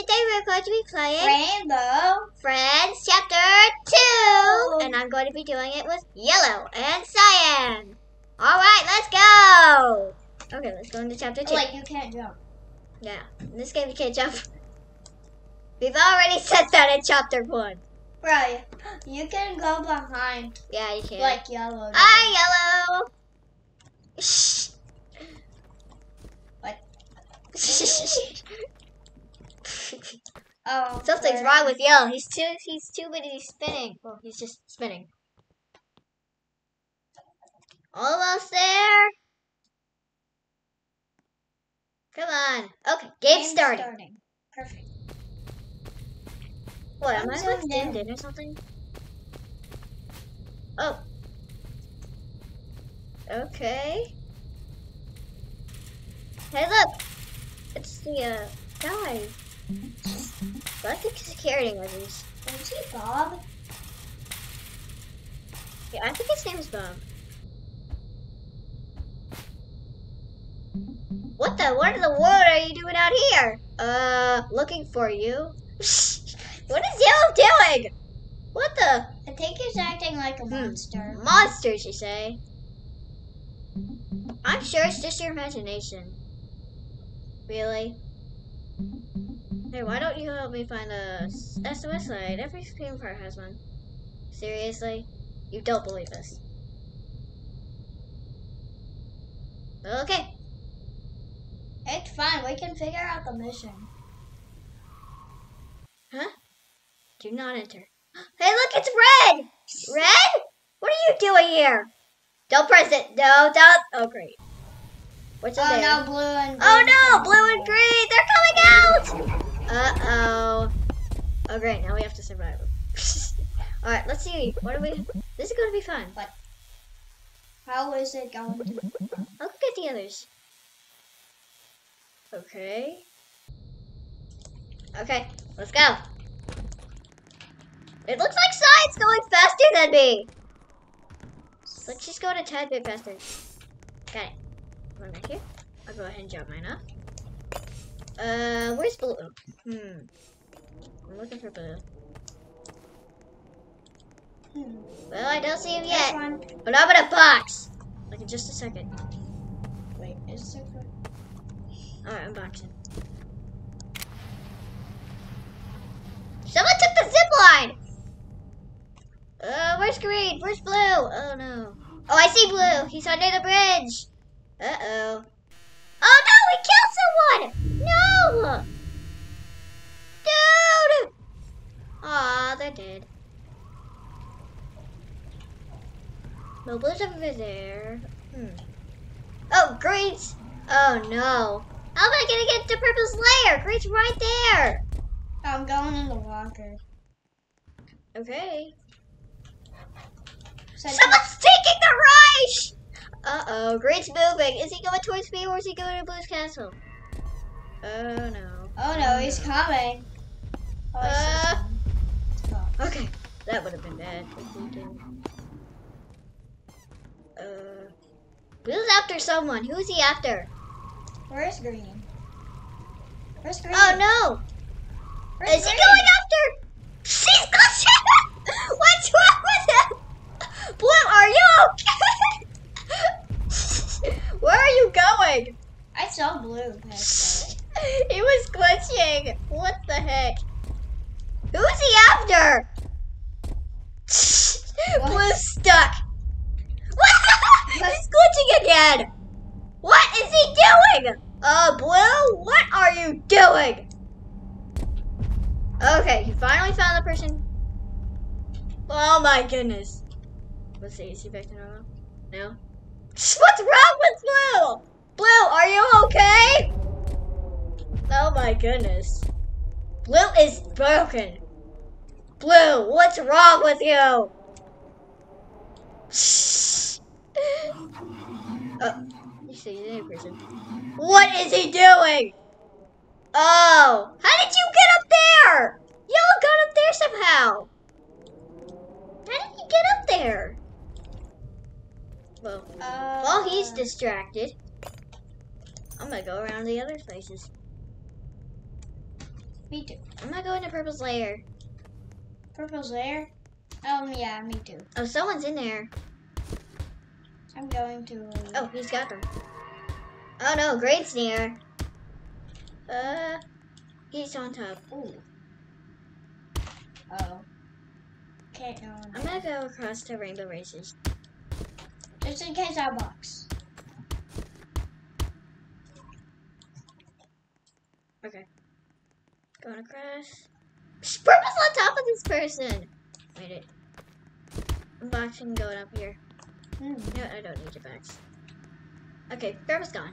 today we're going to be playing Rainbow. Friends Chapter 2! And I'm going to be doing it with Yellow and Cyan. Alright, let's go! Okay, let's go into Chapter 2. Like you can't jump. Yeah, in this game you can't jump. We've already said that in Chapter 1. Right. You can go behind Yeah, you can. like yellow. Hi, Yellow! Shh. What? Something's Oh. where- wrong with Yellow. He's too he's too busy spinning. Well, he's just spinning. Almost there. Come on. Okay, game Game's starting. Perfect. What, am I'm I like in or something? Oh. Okay. Hey, look! It's the, uh, guy. I like the security measures. Is he Bob? Yeah, I think his name is Bob. What the? What in the world are you doing out here? Uh, looking for you. what is Yellow doing? What the? I think he's acting like a Hmm. monster. Monsters, you say? I'm sure it's just your imagination. Really? Hey, why don't you help me find a SOS light? Every theme park has one. Seriously? You don't believe this. Okay. It's fine. We can figure out the mission. Huh? Do not enter. Hey, look, it's red! Red? What are you doing here? Don't press it. No, don't. Oh, great. What's in Oh there? no, blue and green. Oh no, blue and green, they're coming out! Uh-oh. Oh great, now we have to survive. Alright, let's see. What are we This is gonna be fun. But how is it going to? I'll go get the others. Okay. Okay, let's go. It looks like Cyan's going faster than me. Let's just go a tad bit faster. Got it. Here. I'll go ahead and jump mine off. Uh, where's blue? Hmm. I'm looking for blue. Hmm. Well, I don't see him yet. But I'm in a box. Like in just a second. Wait, is there? Alright, unboxing. Someone took the zip line! Uh, where's green? Where's blue? Oh no. Oh, I see blue. He's under the bridge. Uh oh. Oh no, we killed someone! No! Dude! Dead. No, blue's over there. Hmm. Oh, green's. Oh no. How am I gonna get to purple's lair? Green's right there. I'm going in the locker. Okay. So Someone's taking the rush! Uh oh, Green's moving. Is he going towards me or is he going to Blue's castle? Oh no. Oh no, he's coming. Oh, Uh. Okay, that would have been bad if we didn't. Uh, Blue's after someone. Who's he after? Where's green? Where's green? Oh no! Where's Is he going after? She's glitching! What's wrong with him? Blue, are you okay? Where are you going? I saw blue He was glitching. What the heck? Who's he after? What? Blue's stuck. He's glitching again. What is he doing? Uh, Blue, what are you doing? Okay, he finally found the person. Oh my goodness. Let's see, is he back to normal? No? What's wrong with Blue? Blue, are you okay? Oh my goodness. Blue is broken. Blue, what's wrong with you? Oh, you see, he's in prison. What is he doing? Oh, how did you get up there? Y'all got up there somehow. How did you get up there? Well, Uh, while he's distracted, I'm gonna go around the other places. Me too. I'm not going to purple's lair. Purple's there. Um, yeah, me too. Oh, someone's in there. I'm going to. Oh, he's got them. Oh no, Grade's near. Uh, he's on top. Ooh. Oh. Okay, no. I'm gonna go across to Rainbow Races. Just in case I box. Okay. Going across. Purple's on top of this person. Wait it. I'm boxing going up here. Hmm. No, I don't need your box. Okay, Purple's gone.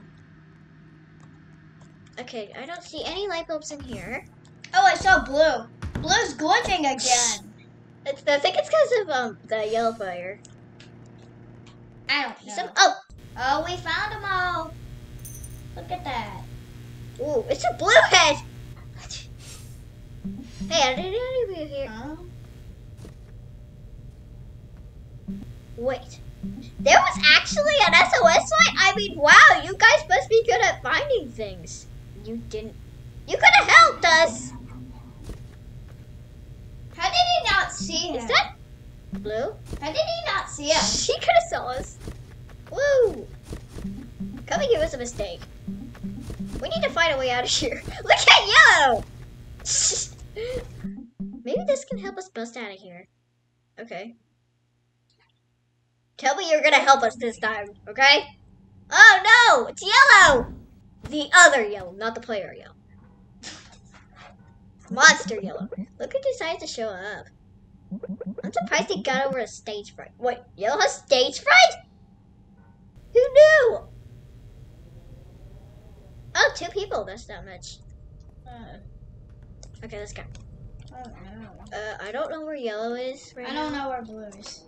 Okay, I don't see any light bulbs in here. Oh, I saw blue. Blue's glitching again. It's, I think it's because of um the yellow fire. I don't know. Some, oh, Oh, we found them all. Look at that. ooh, it's a blue head. Hey, I didn't know you were here. Huh? Wait, there was actually an SOS light. I mean, wow, you guys must be good at finding things. You didn't. You could have helped us. How did he not see Is that blue? How did he not see us? She could have saw us. Woo! Coming here was a mistake. We need to find a way out of here. Look at yellow! Maybe this can help us bust out of here. Okay. Tell me you're gonna help us this time, okay? Oh no! It's yellow! The other yellow, not the player yellow. Monster yellow. Look who decided to show up. I'm surprised he got over a stage fright. Wait, yellow has stage fright? Who knew? Oh, two people. That's not much. Uh, Okay, let's go. I don't know. Uh, I don't know where yellow is right I don't know where blue is.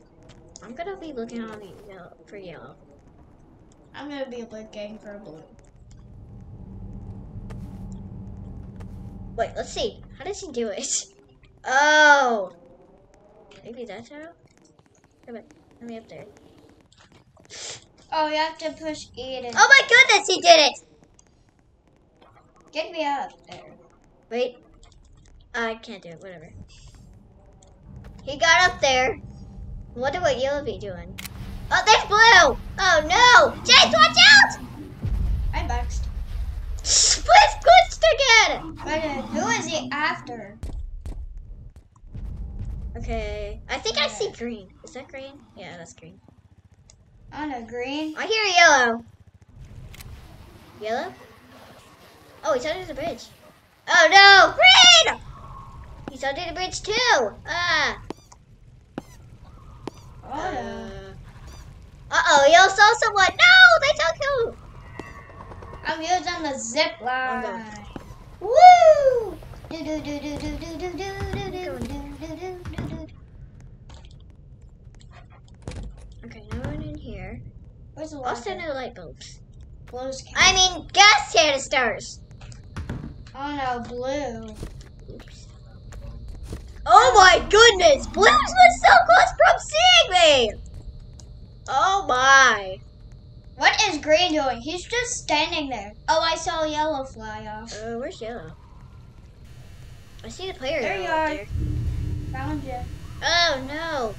I'm gonna be looking on the yellow for yellow. I'm gonna be looking for a blue. Wait, let's see. How does he do it? Oh, maybe that's how. Come on, let me up there. Oh, you have to push E to Oh my goodness, he did it! get me up there. Wait, I can't do it. Whatever. He got up there. Wonder what you'll be doing. Oh, there's blue! Oh no! James, watch out! I'm boxed. Split glitched again! But uh, who is he after? Okay, I think I see green. Is that green? Yeah, that's green. On a green. I hear yellow. Yellow? Oh, he's under the bridge. Oh no! Green! He's under the bridge too! Ah! Oh no. Uh oh, you saw someone! No! They took him! I'm using the zip line. going. Woo! Do do do do do do do do do do do do. Okay, no one in here. Where's the Also, water? no light bulbs. Blue's I mean, gas canisters! Oh no, blue. Oops. Oh my goodness! Blues was so close from seeing me! Oh my. What is green doing? He's just standing there. Oh, I saw yellow fly off. Uh, where's yellow? I see the player There you are. there. Found you. Oh no!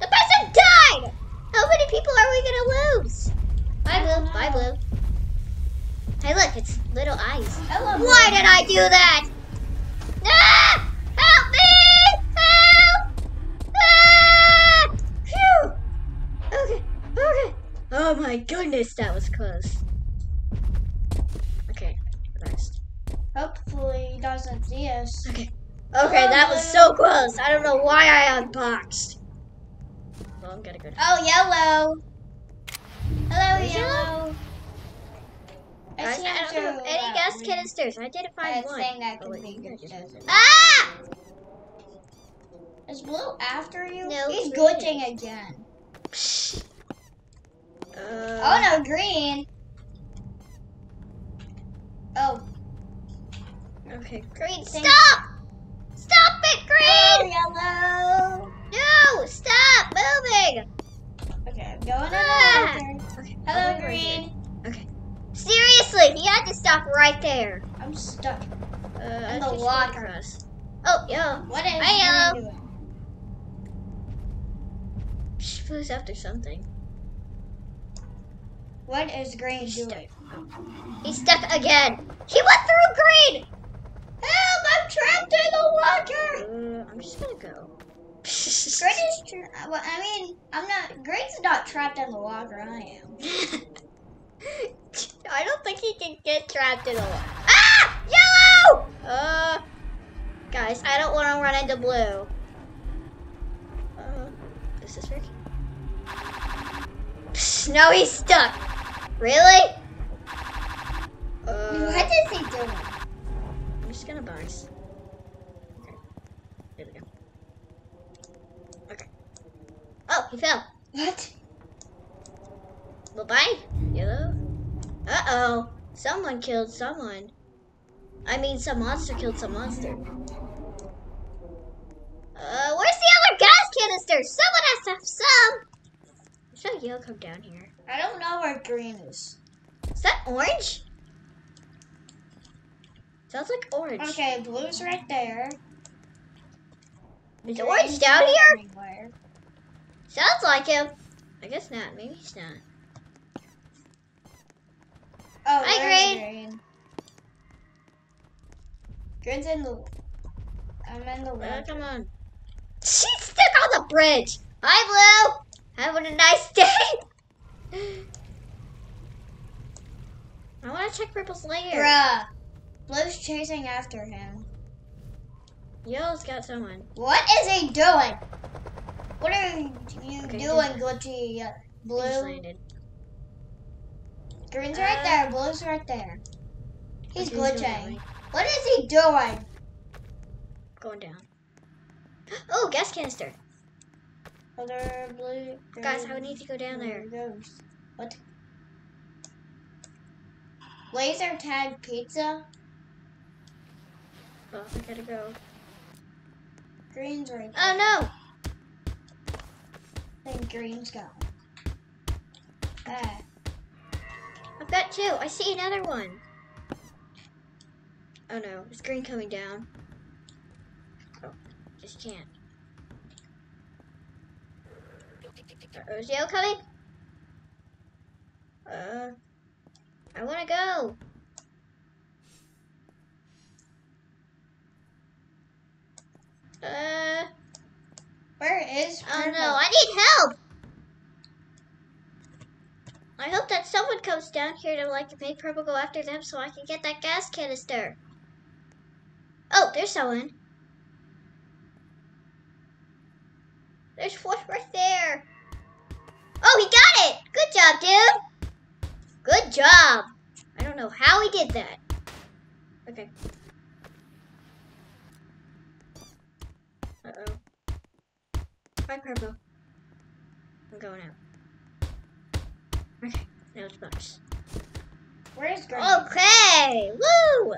The person died! How many people are we gonna lose? Bye blue, bye blue. Hey look, it's little eyes. Hello. Why did I do that? Ah! Oh my goodness, that was close. Okay, next. Hopefully he doesn't see us. Okay. Okay, that was so close. I don't know why I unboxed. Well, I'm gonna go. Oh, yellow. Hello, Where's yellow. I I don't know any gas canisters. I did find I one. think that Oh, wait, be you good. just- doesn't it? Ah! Is blue after you? No, He's glitching again. Uh, Oh no, green. Oh, Okay, green, Thank- stop! Stop it, oh green! yellow. No, stop moving! Okay, I'm going Ah. over. Okay, Hello, I'm going right green. here. Seriously, he had to stop right there. I'm stuck. Uh, the just water. Oh, yeah. What is Hi, green doing? She flew after something. What is green He's doing? He's stuck again. He went through green. Help! I'm trapped in the water. Uh, I'm just gonna go. Green is tra- well, I mean, I'm not. Green's not trapped in the water. I am. I don't think he can get trapped in the water. Ah! Yellow! Uh, guys, I don't want to run into blue. Uh, is this working? No, he's stuck. Really? Uh, what is he doing? I'm just gonna bounce. Okay. There we go. Okay. Oh, he fell. What? Bye bye, yellow. Uh oh. Someone killed someone. I mean, some monster killed some monster. Uh, where's the other gas canister? Someone has to have some. I saw yellow come down here. I don't know where green is. Is that orange? Sounds like orange. Okay, blue's right there. Is Green's orange down here? Anywhere. Sounds like him. I guess not. Maybe he's not. Oh, Hi, Green. green. Green's in the. I'm in the oh, water. come on. She's stuck on the bridge. Hi, Blue. Having a nice day. I want to check Purple's lair. Bruh. Blue's chasing after him. Yellow's got someone. What is he doing? What are you Okay, doing, glitchy uh, blue? landed. Green's right Uh, there. Blue's right there. He's Okay, going that glitching. What is he doing? Going down. Oh, gas canister. Other blue. Guys, I would need to go down there. There he goes. What? Laser tag pizza. Oh, I gotta go. Green's right there. Oh no! Then green's gone. Ah. I've got two. I see another one. Oh no, is green coming down? Oh, just can't. Yellow coming? Uh, I want to go. Uh, Where is Purple? oh no, I need help. I hope that someone comes down here to like make purple go after them so I can get that gas canister. Oh, there's someone. There's one right there. Oh, he got it! Good job, dude! Good job! I don't know how he did that. Okay. Uh-oh. Bye, purple. I'm going out. Okay, now it's bugs. Where's green? Okay! Woo!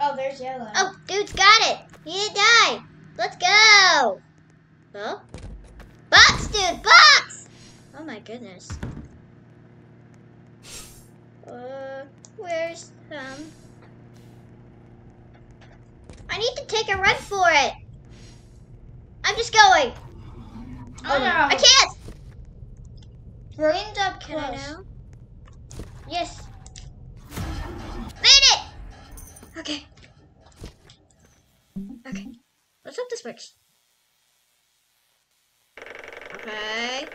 Oh, there's yellow. Oh, dude's got it! He didn't die! Let's go! Well? Box, dude! Box! Oh my goodness. Uh, where's some? I need to take a run for it! I'm just going! Oh, no. I can't! Green's up Can I now? Yes. Made it! Okay. Okay. Let's hope this works. Okay.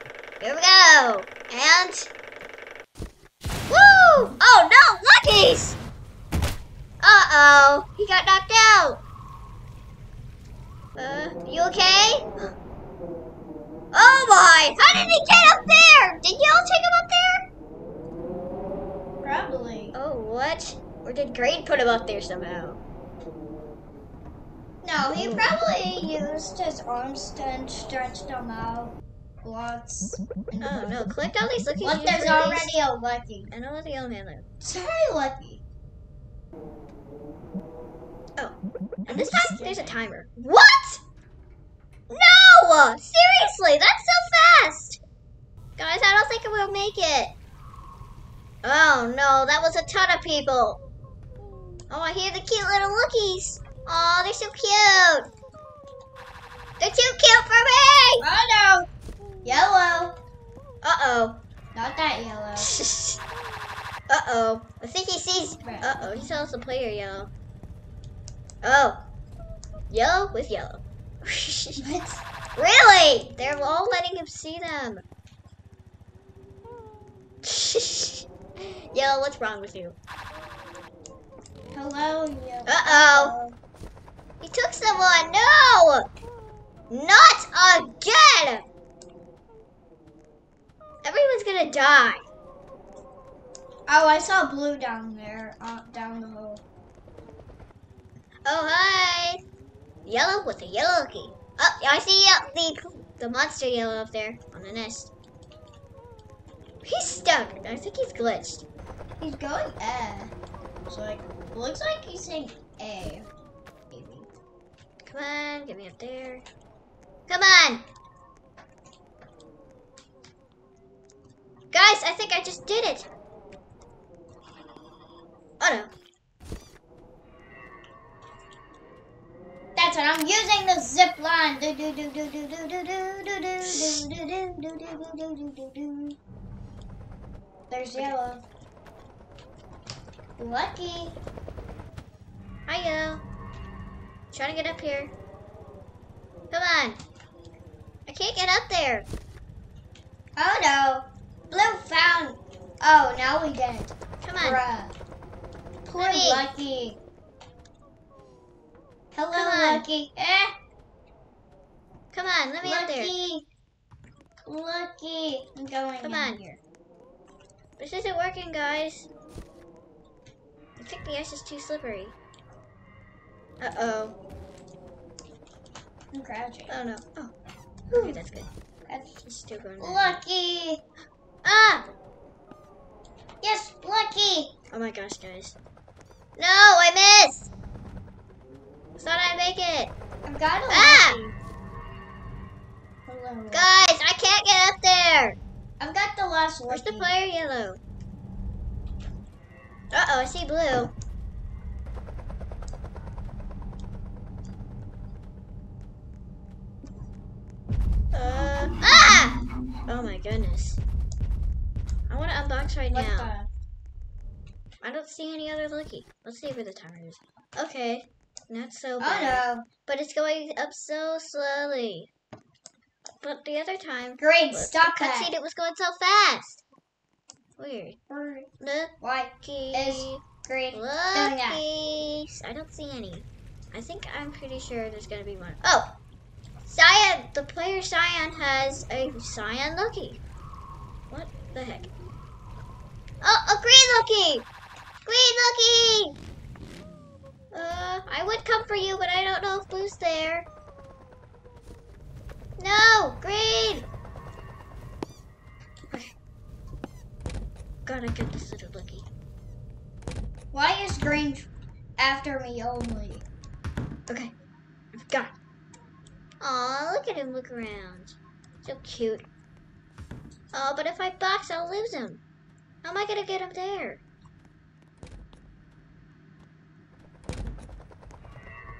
Here we go. And. Woo! Oh no, Lucky's! Uh oh. He got knocked out. Uh, you okay? Oh my! How did he get up there? Did y'all take him up there? Probably. Oh, what? Or did Green put him up there somehow? No, he probably used his arms and stretched them out. Lots. Oh no, collect all these lookies. What? you There's already a lucky. I know what the yellow man live. Sorry, lucky. Oh, and this time there's a timer. What? No! Seriously, that's so fast! Guys, I don't think we'll make it. Oh no, that was a ton of people. Oh, I hear the cute little lookies. Oh, they're so cute. They're too cute for me. Oh no! Yellow. Uh-oh. Not that yellow. Uh-oh. I think he sees... Uh-oh, he saw the player yellow. Oh. Yellow with yellow. What? really? They're all letting him see them. Yellow, what's wrong with you? Hello, yellow. Uh-oh. He took someone. No! Not again! Everyone's gonna die. Oh, I saw blue down there, uh, down the hole. Oh, hi. Yellow with a yellow key. Oh, I see the the monster yellow up there on the nest. He's stuck. I think he's glitched. He's going eh. So like, looks like he's saying A. Maybe. Come on, get me up there. Come on. Guys, I think I just did it. Oh no. That's what I'm using the zip line. There's yellow. Lucky. Hiya. Trying to get up here. Come on. I can't get up there. Oh no. Blue found. Oh, now we it. Come on. Bruh. Poor Lucky. Hello, Come on. Lucky. Eh. Come on, let me up there. Lucky. Lucky. I'm going Come in on. here. This isn't working, guys. I think the ice is too slippery. Uh-oh. I'm crouching. Oh, no. Oh. Okay, that's good. That's still going. Lucky. Ah! Yes, Lucky. Oh my gosh, guys. No, I missed! Thought I'd make it. I've got a Ah! Lucky. Hello. Guys, I can't get up there. I've got the last one. Where's the player yellow? Uh-oh, I see blue. Uh, ah! Oh my goodness. To unbox right What now. I don't see any other lucky. Let's see where the timer is. Okay, not so oh, bad. Oh no. But it's going up so slowly. But the other time, Great, stop the that. cutscene, it was going so fast. Weird. Lucky. Why is great? Lucky. I don't see any. I think I'm pretty sure there's gonna be one. Oh, Cyan. The player Cyan has a Cyan Lucky. What the heck? Oh, a green Lucky. Green Lucky. Uh, I would come for you, but I don't know if Blue's there. No, green. Okay. Gotta get this little Lucky. Why is green after me only? Okay, I've got it. Aw, look at him look around. So cute. Oh, but if I box, I'll lose him. How am I gonna get him there?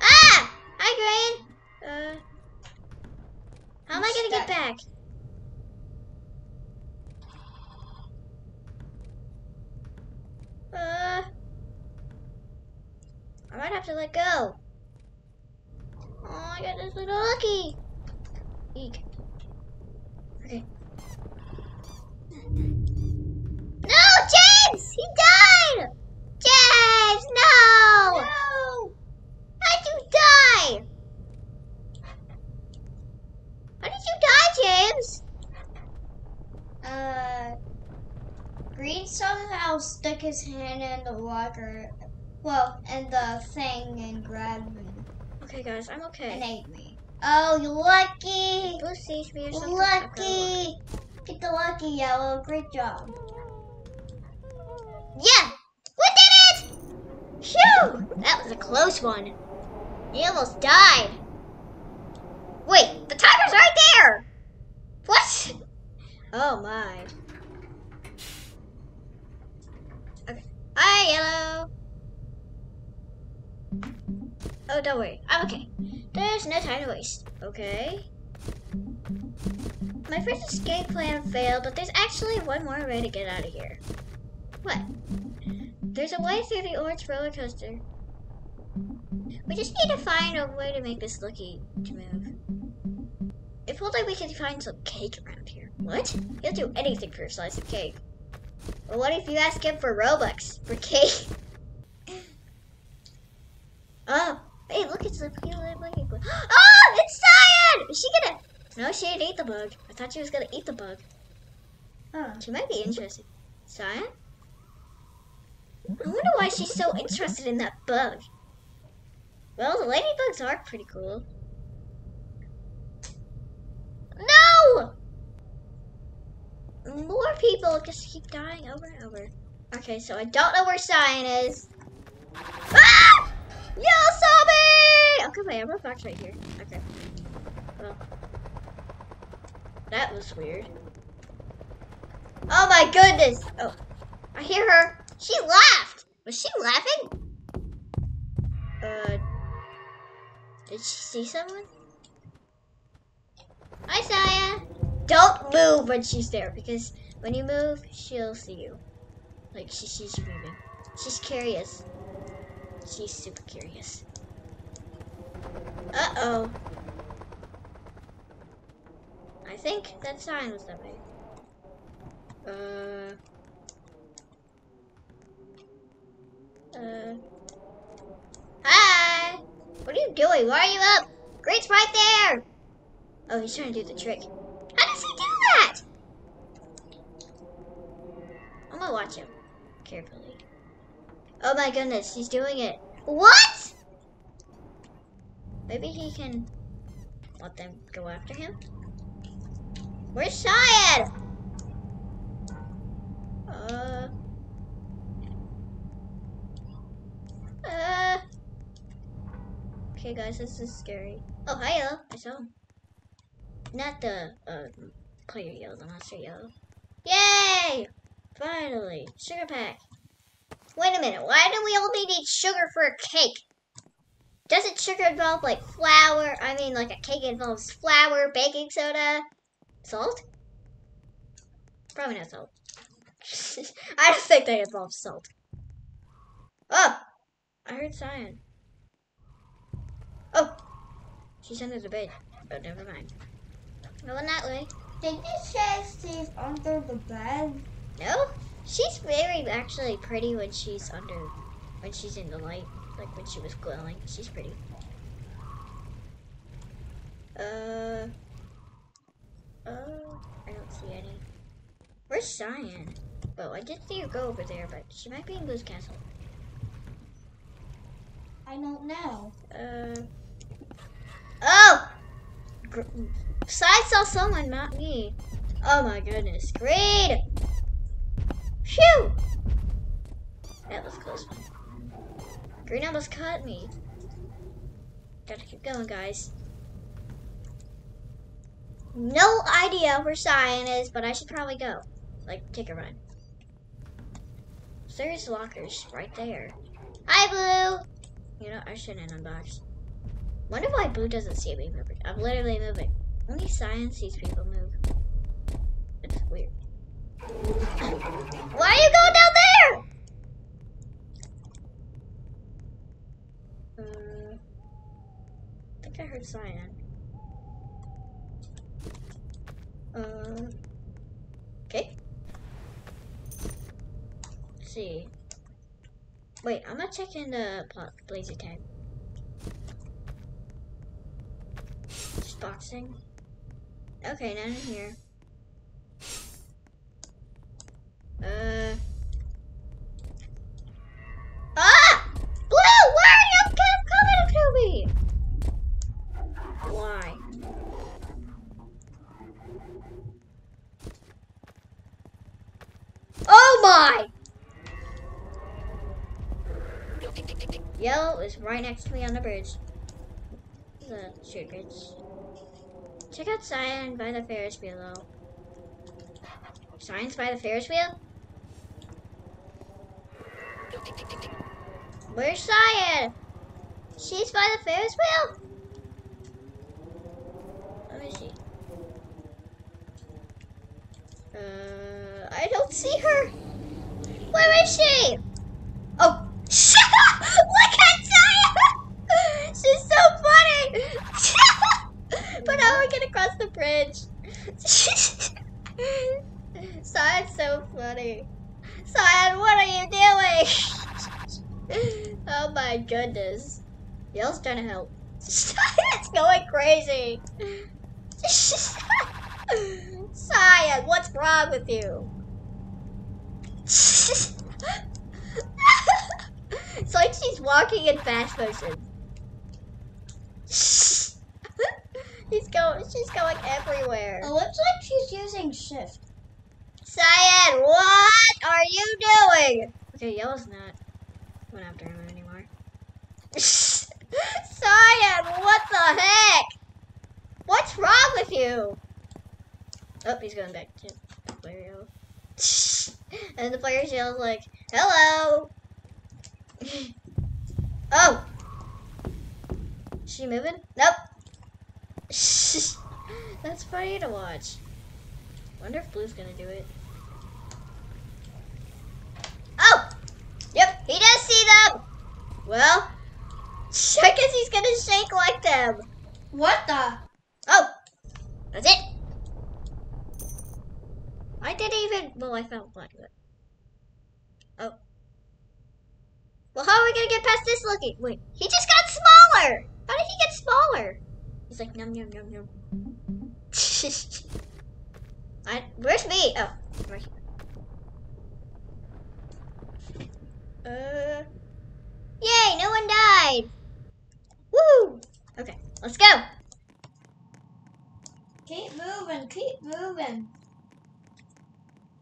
Ah! Hi, Grain. Uh, how am I gonna get back? Uh, I might have to let go. Oh, I got this little lucky. Eek. Okay. James! He died! James, no! No! How'd you die? How did you die, James? Uh, green somehow stuck his hand in the locker, well, in the thing and grabbed me Okay, guys, I'm okay. and ate me. Oh, you lucky! Blue sees me or something. Okay. Lucky! Get the lucky yellow. Great job. Yeah, we did it! Phew, that was a close one. He almost died. Wait, the timer's right there! What? Oh my. Okay. Hi, Yellow! Oh, don't worry. I'm okay. There's no time to waste. Okay. My first escape plan failed, but there's actually one more way to get out of here. What? There's a way through the orange roller coaster. We just need to find a way to make this lucky to move. If only we could find some cake around here. What? He'll do anything for a slice of cake. Well, what if you ask him for Robux for cake? oh, hey, look, it's the Oh, it's Cyan! Is she gonna? No, she didn't eat the bug. I thought she was gonna eat the bug. Huh. She might be interested. Cyan? I wonder why she's so interested in that bug. Well, the ladybugs are pretty cool. No! More people just keep dying over and over. Okay, so I don't know where Cyan is. Ah! Y'all! Okay, wait, I'm box right here. Okay. Well. That was weird. Oh my goodness! Oh, I hear her. She laughed! Was she laughing? Uh, did she see someone? Hi, Saya. Don't move when she's there because when you move, she'll see you. Like she sees you moving. She's curious. She's super curious. Uh oh. I think that sign was that way. Uh. Uh. Hi! What are you doing? Why are you up? Great's right there! Oh, he's trying to do the trick. How does he do that? I'm gonna watch him carefully. Oh my goodness, he's doing it. What? Maybe he can let them go after him? Where's Cyan? Uh. Uh. Okay, guys, this is scary. Oh, hi, yellow. I saw him. Not the uh, player yellow, the monster yellow. Yay! Finally, sugar pack. Wait a minute. Why do we only need sugar for a cake? Doesn't sugar involve like flour? I mean, like a cake involves flour, baking soda, salt. Probably not salt. I don't think they involve salt. Oh, I heard Cyan. Oh, she's under the bed. Oh, never mind. Going that way. Did you say she's under the bed? No, she's very actually pretty when she's under, when she's in the light, like when she was glowing. She's pretty. Uh, uh, I don't see any. Where's Cyan? Oh, I did see her go over there, but she might be in Blue's Castle. I don't know. Uh, oh! Gr- Sai saw someone, not me. Oh my goodness. Great! Phew! That was close. Green almost caught me. Gotta keep going, guys. No idea where Cyan is, but I should probably go. Like, take a run. There's lockers right there. Hi, Blue! You know, I shouldn't unbox. Wonder why Blue doesn't see me moving. I'm literally moving. Only Cyan sees people move. It's weird. Why are you going down there? Uh, I think I heard Cyan. Uh, okay. Let's see. Wait, I'm gonna check in the blazer tag. Boxing. Okay, none in here. Uh. Ah! Blue, why are you coming to me? Why? Oh my! Yellow is right next to me on the bridge. The secrets. Check out Cyan by the Ferris wheel though. Cyan's by the Ferris wheel? Where's Cyan? She's by the Ferris wheel? Let me see. Uh, I don't see her. Where is she? Oh, look at Saya! She's so funny! but how are we the bridge? Saya's so funny. Saya, what are you doing? oh my goodness. Yale's trying to help. it's going crazy. Saya, what's wrong with you? it's like she's walking in fast motion. He's going. She's going everywhere. It looks like she's using shift. Cyan, what are you doing? Okay, Yellow's not going after him anymore. Cyan, what the heck? What's wrong with you? Oh, he's going back to the player yellow. and the player yells like, hello. oh. Is she moving? Nope. That's funny to watch. Wonder if Blue's gonna do it. Oh! Yep, he does see them! Well, I guess he's gonna shake like them. What the? Oh! That's it! I didn't even. Well, I felt like that. Oh. Well, how are we gonna get past this looking? Wait, he just got smaller! How did he get smaller? He's like, num num num num. I, where's me? Oh, right here. Uh, yay, no one died. Woo! Okay, let's go. Keep moving, keep moving.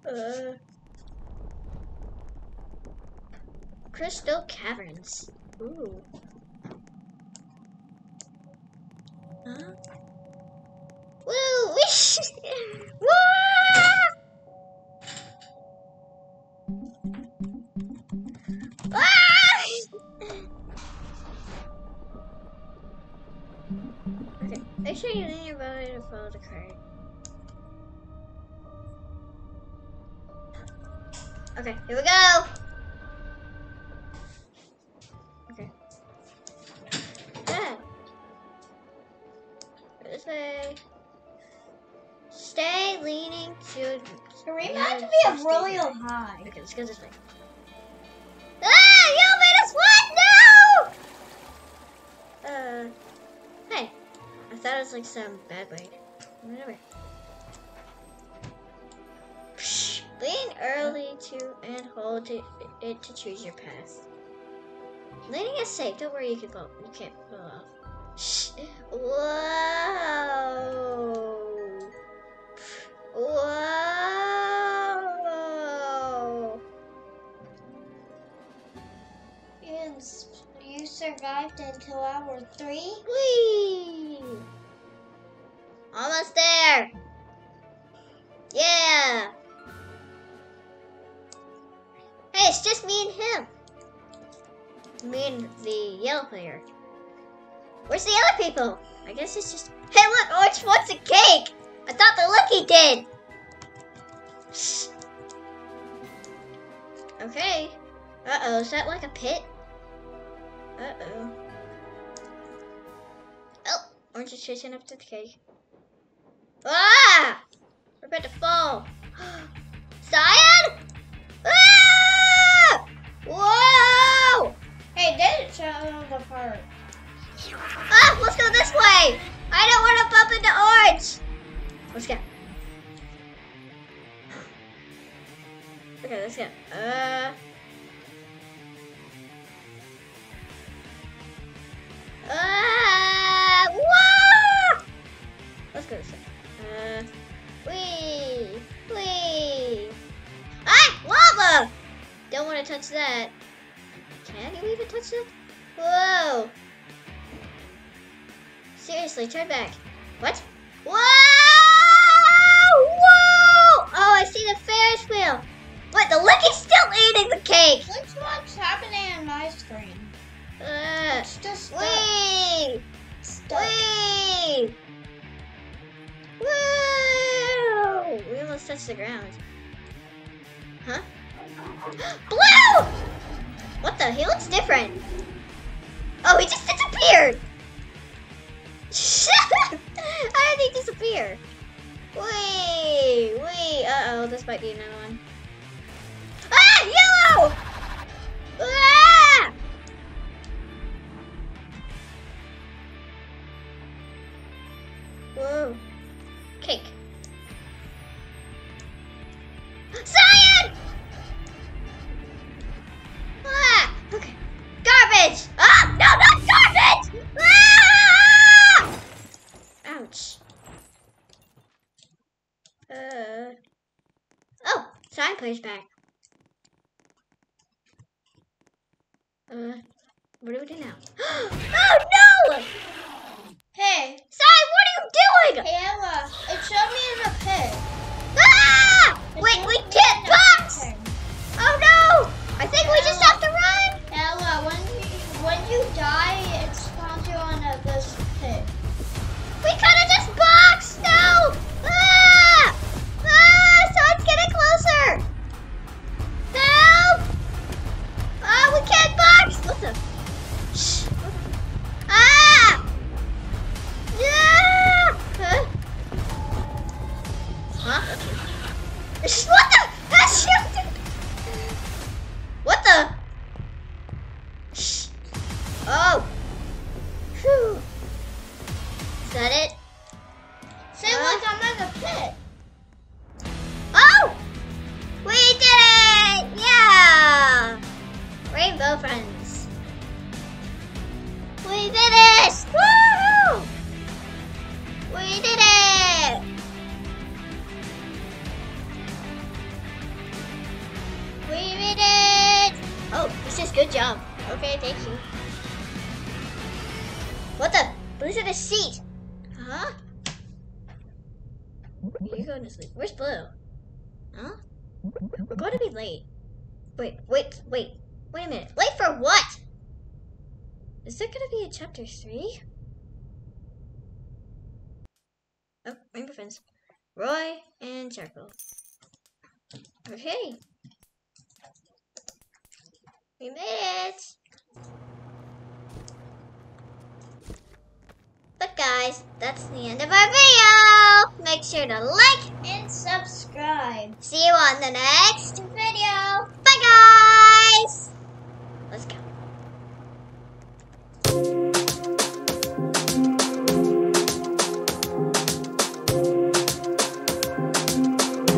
Uh, Crystal Caverns. Ooh. Okay, make sure you lean your body to follow the. Okay, here we go. Way. Stay leaning to. Rematch to be a really high. Okay, let's go this way. Ah! You made us what? No! Uh. Hey. I thought it was like some bad way. Whatever. Psh, Lean early to and hold it, it to choose your path. Leaning is safe. Don't worry, you can go. You can't pull off. Shh. Whoa. Whoa. You, survived until hour three? Whee! Almost there. Yeah. Hey, it's just me and him. Me and the yellow player. Where's the other people? I guess it's just. Hey, look, Orange wants a cake. I thought the Lucky did. Okay. Uh oh, is that like a pit? Uh oh. Oh, Orange is chasing up to the cake. Ah! We're about to fall. Cyan? Ah! Whoa! Hey, did it show the part? Ah, let's go this way. I don't want to bump into Orange. Let's go. Okay, let's go. Uh. Ah! Whoa! Let's go this way. Uh. Wee! Wee! Ah! Lava! Don't want to touch that. Can you even touch that? Whoa! Seriously, turn back. What? Whoa! Whoa! Oh, I see the Ferris wheel. What? The licket's still eating the cake. Look what's happening on my screen. Uh, it's just stuck. Wee! Stuck. Woo! We almost touched the ground. Huh? Blue! What the? He looks different. Oh, he just disappeared! How did he disappear? Wait, wait. Uh oh, this might be another one. Ah, yellow! Ah! Whoa. Sign back. Uh, what do we do now? oh no! Good job. Okay, thank you. What the? Blue's in the seat. Huh? You're going to sleep. Where's Blue? Huh? We're going to be late. Wait, wait, wait. Wait a minute. Late for what? Is there going to be a chapter 3? Oh, Rainbow Friends. Roy and Charcoal. Okay. We made it! But guys, that's the end of our video! Make sure to like and subscribe. See you on the next video. Bye guys! Let's go.